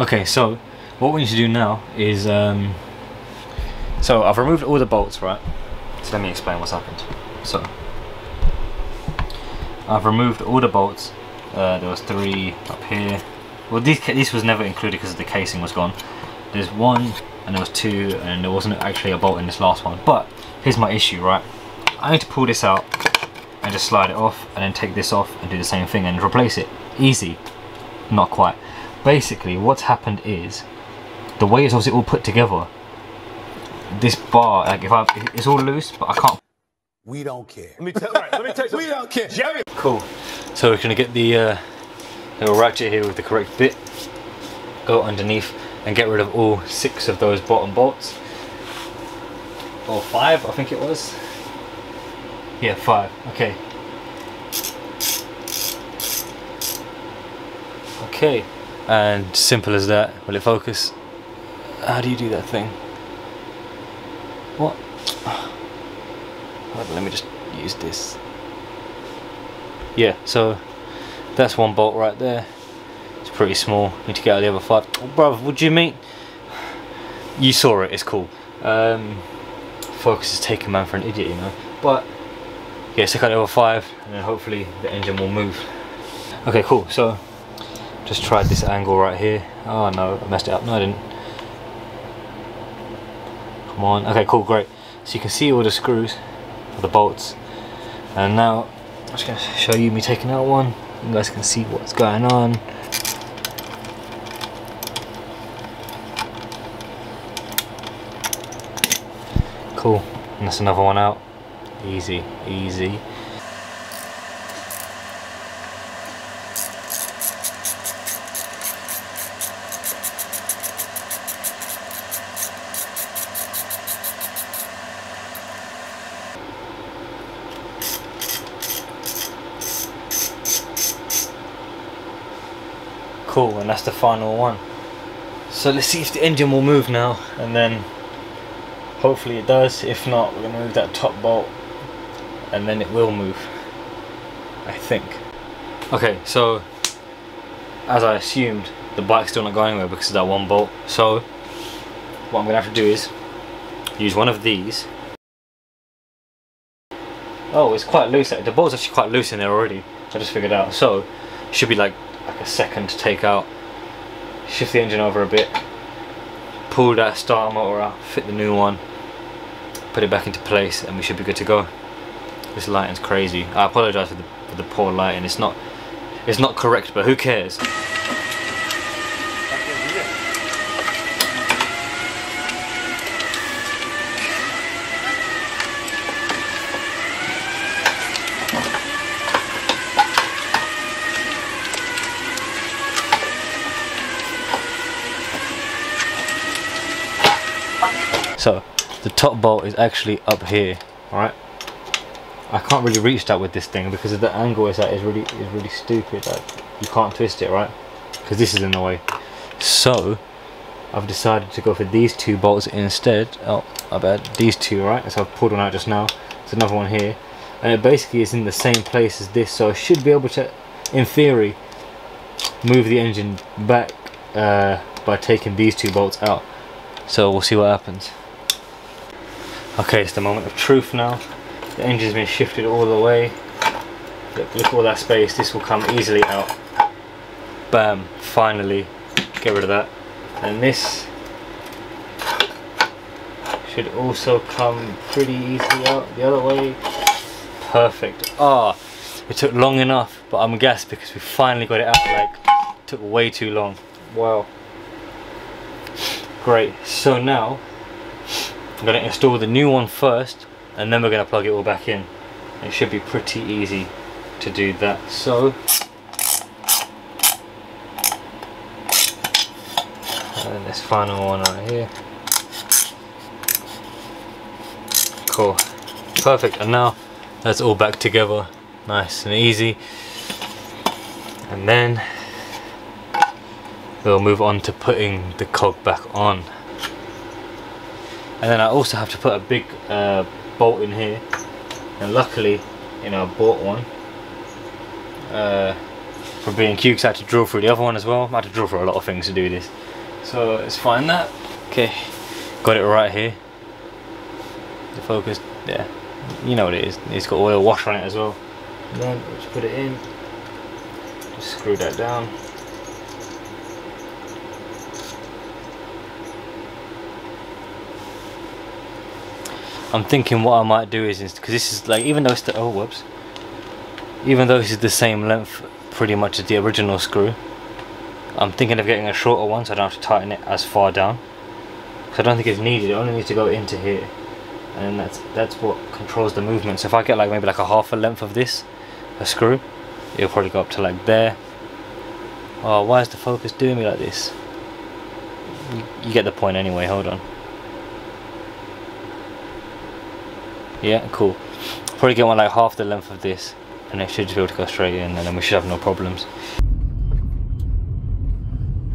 Okay, so what we need to do now is um, so I've removed all the bolts, right? So let me explain what's happened. So I've removed all the bolts. Uh, there was three up here. Well, this this was never included because the casing was gone. There's one, and there was two, and there wasn't actually a bolt in this last one. But here's my issue, right? I need to pull this out and just slide it off, and then take this off and do the same thing and replace it. Easy, not quite. Basically, what's happened is the way it's obviously all put together. This bar, like if I, it's all loose, but I can't We don't care. Let me tell, right, let me tell you We don't care. Jerry, Cool. So we're gonna get the uh, little ratchet here with the correct bit, go underneath and get rid of all six of those bottom bolts. Or five, I think it was. Yeah, five. Okay. Okay. And simple as that. Will it focus? How do you do that thing? What? Hold on, let me just use this yeah so that's one bolt right there it's pretty small need to get out the other five oh, bruv what do you mean you saw it it's cool um, focus is taking man for an idiot you know but yeah stick out the other five and then hopefully the engine will move okay cool so just tried this angle right here oh no I messed it up no I didn't come on okay cool great so you can see all the screws the bolts and now I'm just going to show you me taking out one. You guys can see what's going on. Cool. And that's another one out. Easy, easy. Cool, and that's the final one. So let's see if the engine will move now, and then hopefully it does. If not, we're gonna move that top bolt, and then it will move. I think. Okay, so as I assumed, the bike's still not going anywhere because of that one bolt. So what I'm gonna have to do is use one of these. Oh, it's quite loose. The bolt's actually quite loose in there already. I just figured out. So should be like like a second to take out. Shift the engine over a bit. Pull that starter motor out fit the new one. Put it back into place and we should be good to go. This lighting's crazy. I apologize for the, for the poor lighting. It's not it's not correct but who cares So the top bolt is actually up here, alright? I can't really reach that with this thing because of the angle is that is really is really stupid. Like you can't twist it, right? Because this is in the way. So I've decided to go for these two bolts instead. Oh, I bad. These two, right? So I've pulled one out just now. There's another one here, and it basically is in the same place as this. So I should be able to, in theory, move the engine back uh, by taking these two bolts out. So we'll see what happens. Okay, it's the moment of truth now. The engine's been shifted all the way. Look, look at all that space. This will come easily out. Bam, finally. Get rid of that. And this should also come pretty easily out the other way. Perfect. Ah, it took long enough, but I'm gassed because we finally got it out. Like, took way too long. Wow. Great. So now I'm going to install the new one first and then we're going to plug it all back in. It should be pretty easy to do that. So and this final one right here. Cool. Perfect. And now that's all back together. Nice and easy. And then we'll move on to putting the cog back on and then I also have to put a big uh, bolt in here and luckily you know I bought one uh, for being cute because I had to drill through the other one as well. I had to drill through a lot of things to do this. So let's find that. Okay, got it right here. The focus, yeah, you know what it is. It's got oil wash on it as well. And then just put it in, just screw that down. I'm thinking what I might do is because this is like even though it's the oh whoops. Even though this is the same length pretty much as the original screw I'm thinking of getting a shorter one so I don't have to tighten it as far down. Because I don't think it's needed it only needs to go into here. And that's that's what controls the movement. So if I get like maybe like a half a length of this a screw it'll probably go up to like there. Oh why is the focus doing me like this? You, you get the point anyway hold on yeah cool. Probably get one like half the length of this and it should just be able to go straight in and then we should have no problems.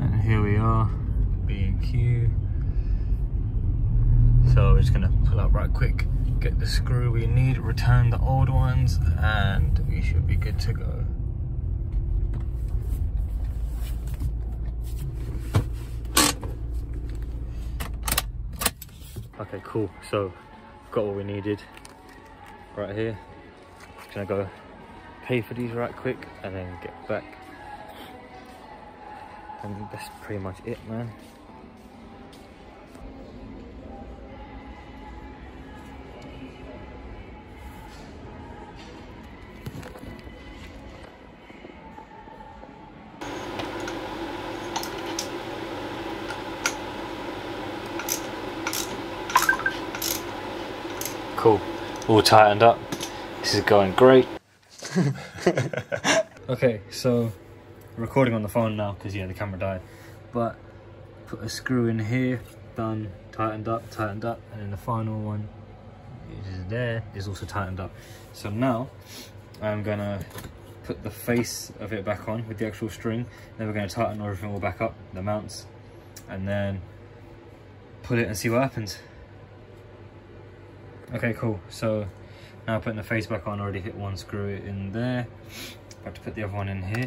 And here we are B&Q so we're just gonna pull up right quick get the screw we need return the old ones and we should be good to go. Okay cool. So got what we needed. Right here. Gonna go pay for these right quick and then get back. And that's pretty much it man Cool, all tightened up. This is going great. okay, so recording on the phone now because yeah, the camera died. But put a screw in here, done, tightened up, tightened up, and then the final one is there, is also tightened up. So now I'm gonna put the face of it back on with the actual string. Then we're gonna tighten everything all back up, the mounts, and then put it and see what happens. Okay, cool. So now putting the face back on, already hit one screw in there. About to put the other one in here.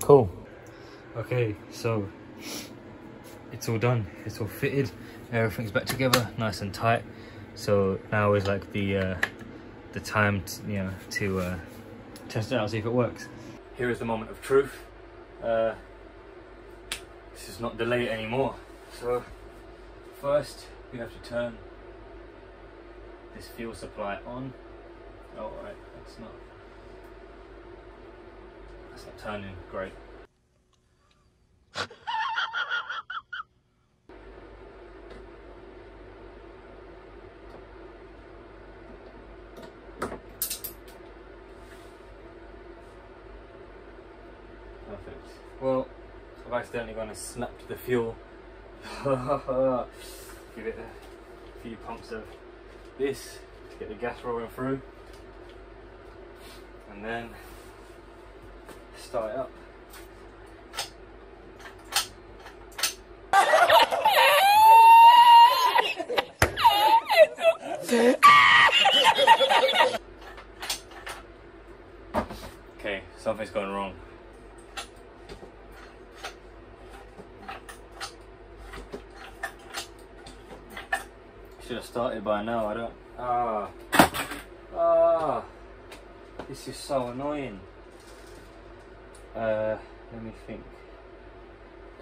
Cool. Okay, so it's all done. It's all fitted. Everything's back together nice and tight. So now is like the uh, the time to, you know to uh, test it out see if it works. Here is the moment of truth. Uh, this is not delay anymore. So first we have to turn this fuel supply on. Oh right that's not that's not turning great Well, I've accidentally gone and snapped the fuel. Give it a few pumps of this to get the gas rolling through. And then start it up. okay, something's going wrong. Should have started by now, I don't... Ah. Ah. This is so annoying. Uh, let me think.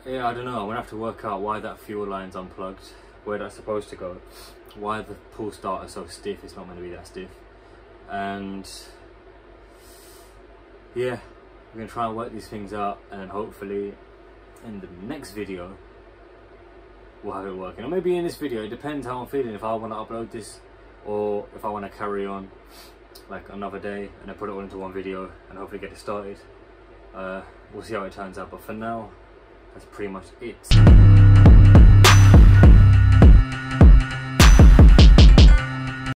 Yeah, I don't know. I'm gonna have to work out why that fuel line's unplugged, where that's supposed to go, why the pull starter is so stiff. It's not going to be that stiff, and yeah, we're gonna try and work these things out, and hopefully, in the next video, we'll have it working. Or maybe in this video, it depends how I'm feeling, if I want to upload this or if I want to carry on like another day and then put it all into one video and hopefully get it started. Uh, we'll see how it turns out, but for now, that's pretty much it.